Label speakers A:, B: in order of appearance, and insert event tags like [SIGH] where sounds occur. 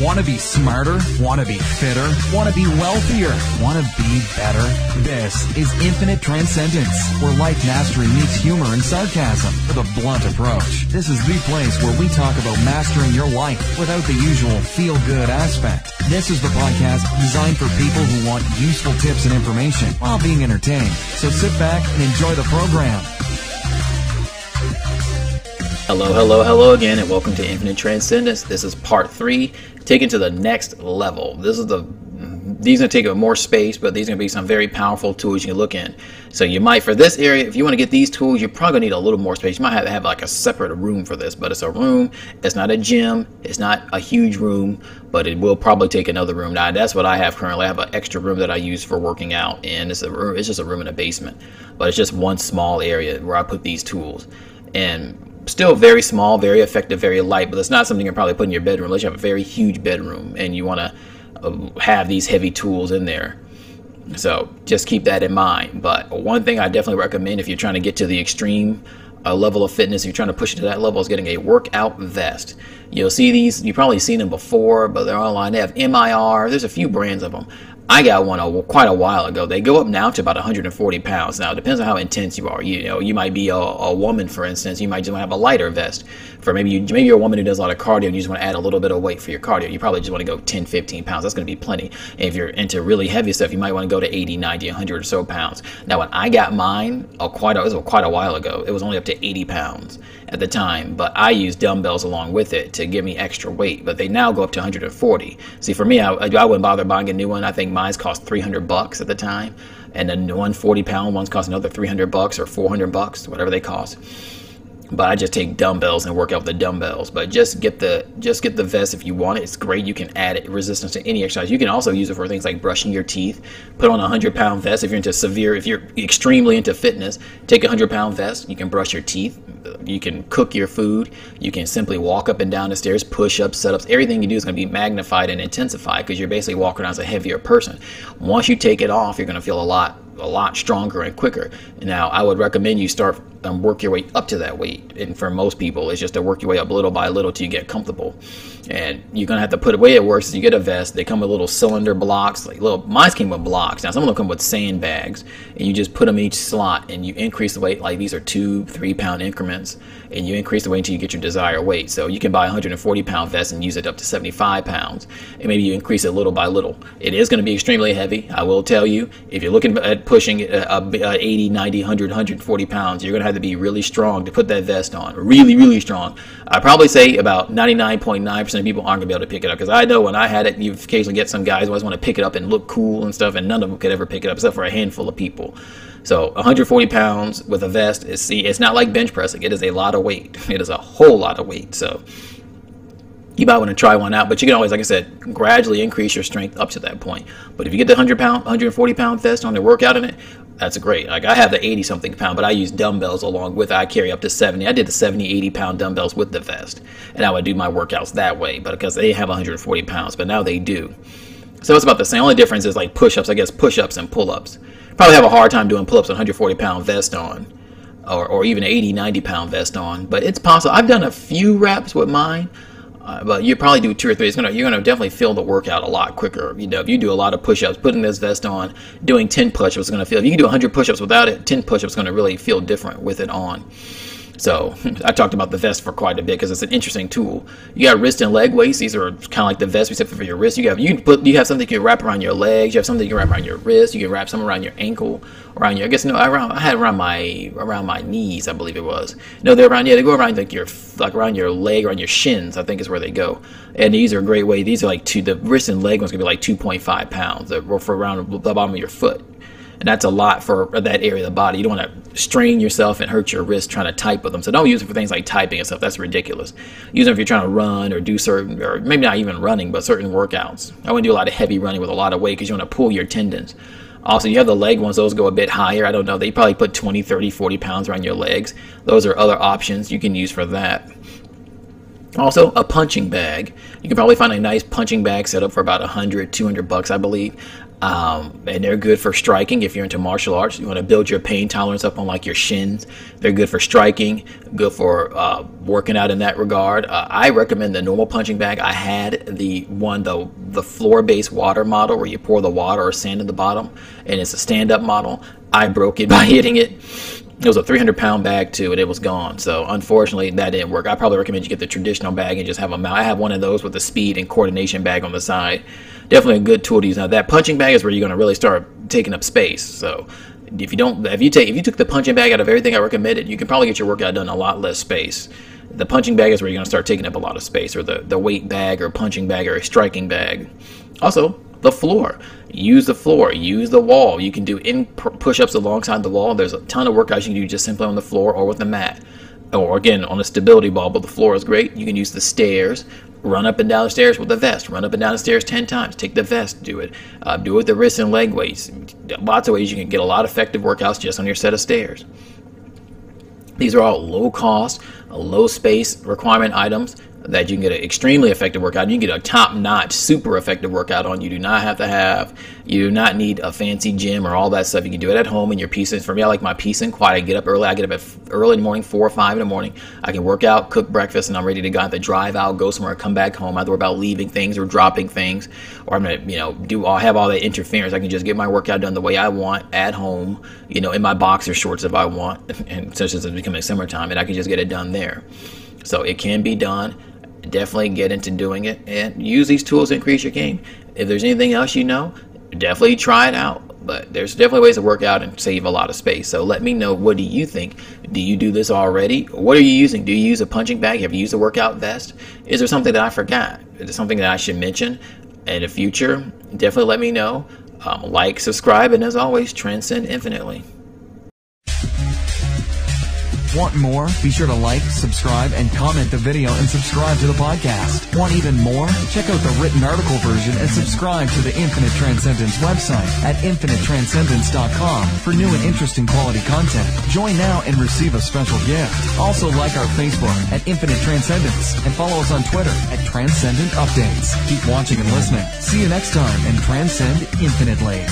A: Want to be smarter? Want to be fitter? Want to be wealthier? Want to be better? This is Infinite Transcendence, where life mastery meets humor and sarcasm with a blunt approach. This is the place where we talk about mastering your life without the usual feel good aspect. This is the podcast designed for people who want useful tips and information while being entertained. So sit back and enjoy the program.
B: Hello, hello, hello again, and welcome to Infinite Transcendence. This is part three, taken to the next level. This is the these are gonna take up more space, but these are gonna be some very powerful tools you can look in. So you might, for this area, if you want to get these tools, you're probably gonna need a little more space. You might have to have like a separate room for this, but it's a room. It's not a gym. It's not a huge room, but it will probably take another room. Now that's what I have currently. I have an extra room that I use for working out, and it's a room. It's just a room in a basement, but it's just one small area where I put these tools. And still very small, very effective, very light, but it's not something you're probably put in your bedroom unless you have a very huge bedroom and you want to uh, have these heavy tools in there. So just keep that in mind. But one thing I definitely recommend if you're trying to get to the extreme uh, level of fitness, if you're trying to push it to that level, is getting a workout vest. You'll see these, you've probably seen them before, but they're online. They have MIR, there's a few brands of them. I got one a, quite a while ago. They go up now to about 140 pounds. Now, it depends on how intense you are. You know, you might be a, a woman, for instance. You might just want to have a lighter vest. For maybe you, maybe you're a woman who does a lot of cardio and you just want to add a little bit of weight for your cardio. You probably just want to go 10, 15 pounds. That's going to be plenty. And if you're into really heavy stuff, you might want to go to 80, 90, 100 or so pounds. Now, when I got mine, a quite a, it was quite a while ago. It was only up to 80 pounds at the time, but I used dumbbells along with it to give me extra weight. But they now go up to 140. See, for me, I, I wouldn't bother buying a new one. I think mine's cost 300 bucks at the time, and then one 40 pound ones cost another 300 bucks or 400 bucks, whatever they cost but I just take dumbbells and work out with the dumbbells. But just get the just get the vest if you want it. It's great. You can add resistance to any exercise. You can also use it for things like brushing your teeth. Put on a hundred pound vest if you're into severe. If you're extremely into fitness, take a hundred pound vest. You can brush your teeth. You can cook your food. You can simply walk up and down the stairs, push ups, set ups. Everything you do is going to be magnified and intensified because you're basically walking around as a heavier person. Once you take it off, you're going to feel a lot a lot stronger and quicker. Now, I would recommend you start um, work your way up to that weight. And for most people, it's just to work your way up little by little till you get comfortable. And you're gonna have to put the way it works is you get a vest. They come with little cylinder blocks, like little. Mine came with blocks. Now some of them come with sandbags, and you just put them in each slot, and you increase the weight. Like these are two, three pound increments, and you increase the weight until you get your desired weight. So you can buy a 140 pound vest and use it up to 75 pounds, and maybe you increase it little by little. It is going to be extremely heavy. I will tell you, if you're looking at pushing uh, 80, 90, 100, 140 pounds, you're gonna have to be really strong to put that vest on. Really, really strong. I probably say about 99.9% of people aren't gonna be able to pick it up because I know when I had it, you occasionally get some guys who always want to pick it up and look cool and stuff, and none of them could ever pick it up except for a handful of people. So 140 pounds with a vest is see, it's not like bench pressing. It is a lot of weight. [LAUGHS] It is a whole lot of weight. So you might want to try one out, but you can always, like I said, gradually increase your strength up to that point. But if you get the 100 pound, 140 pound vest on the workout in it, that's great. Like I have the 80 something pound, but I use dumbbells along with. I carry up to 70. I did the 70, 80 pound dumbbells with the vest, and I would do my workouts that way. But because they have 140 pounds, but now they do. So it's about the same. Only difference is like push ups, I guess, push ups and pull ups. Probably have a hard time doing pull ups with 140 pound vest on, or, or even 80, 90 pound vest on. But it's possible. I've done a few reps with mine. Uh, but you probably do two or three. It's gonna you're gonna definitely feel the workout a lot quicker. You know, if you do a lot of push-ups, putting this vest on, doing 10 push-ups is gonna feel. If you can do 100 push-ups without it, 10 push-ups is gonna really feel different with it on. So [LAUGHS] I talked about the vest for quite a bit because it's an interesting tool. You got wrist and leg weights. These are kind of like the vest said for your wrist. You have you put you have something you can wrap around your legs. You have something you can wrap around your wrist. You can wrap some around your ankle, around your. I guess no, around I had around my around my knees. I believe it was. No, they're around. Yeah, they go around like your like around your leg, around your shins. I think is where they go. And these are a great way. These are like two. The wrist and leg ones gonna be like 2.5 pounds. They're for around the bottom of your foot and that's a lot for that area of the body. You don't want to strain yourself and hurt your wrist trying to type with them. So don't use it for things like typing and stuff. That's ridiculous. Use them if you're trying to run or do certain, or maybe not even running, but certain workouts. I wouldn't do a lot of heavy running with a lot of weight because you want to pull your tendons. Also, you have the leg ones, those go a bit higher. I don't know. They probably put 20, 30, 40 pounds around your legs. Those are other options you can use for that. Also, a punching bag. You can probably find a nice punching bag set up for about 100, 200 bucks, I believe. Um, and they're good for striking if you're into martial arts. You want to build your pain tolerance up on like your shins. They're good for striking, good for uh, working out in that regard. Uh, I recommend the normal punching bag. I had the one, the, the floor based water model where you pour the water or sand in the bottom, and it's a stand up model. I broke it [LAUGHS] by hitting it. It was a 300 pound bag too, and it was gone. So unfortunately, that didn't work. I probably recommend you get the traditional bag and just have a mount. I have one of those with the speed and coordination bag on the side definitely a good tool to use. Now that punching bag is where you're going to really start taking up space. So if you don't, if you take, if you took the punching bag out of everything I recommended, you can probably get your workout done in a lot less space. The punching bag is where you're going to start taking up a lot of space, or the the weight bag, or punching bag, or a striking bag. Also, the floor. Use the floor. Use the wall. You can do in push-ups alongside the wall. There's a ton of workouts you can do just simply on the floor or with the mat or again on a stability ball, but the floor is great. You can use the stairs, run up and down the stairs with the vest, run up and down the stairs 10 times, take the vest, do it. Uh, do it with the wrist and leg weights. Lots of ways you can get a lot of effective workouts just on your set of stairs. These are all low cost, low space requirement items that you can get an extremely effective workout. You can get a top notch, super effective workout on. You do not have to have, you do not need a fancy gym or all that stuff. You can do it at home in your peace. And for me, I like my peace and quiet. I get up early. I get up at early in the morning, four or five in the morning. I can work out, cook breakfast, and I'm ready to go. I have to drive out, go somewhere, come back home. I to worry about leaving things or dropping things, or I'm gonna, you know, do. I'll have all that interference. I can just get my workout done the way I want at home. You know, in my boxer shorts if I want, [LAUGHS] and since it's becoming summertime, and I can just get it done there. So it can be done definitely get into doing it and use these tools to increase your game. If there's anything else you know, definitely try it out. But there's definitely ways to work out and save a lot of space. So let me know what do you think? Do you do this already? What are you using? Do you use a punching bag? Have you used a workout vest? Is there something that I forgot? Is there something that I should mention in the future? Definitely let me know. Um, like, subscribe, and as always, transcend infinitely.
A: Want more? Be sure to like, subscribe, and comment the video and subscribe to the podcast. Want even more? Check out the written article version and subscribe to the Infinite Transcendence website at infinitetranscendence.com for new and interesting quality content. Join now and receive a special gift. Also like our Facebook at Infinite Transcendence and follow us on Twitter at Transcendent Updates. Keep watching and listening. See you next time and transcend infinitely.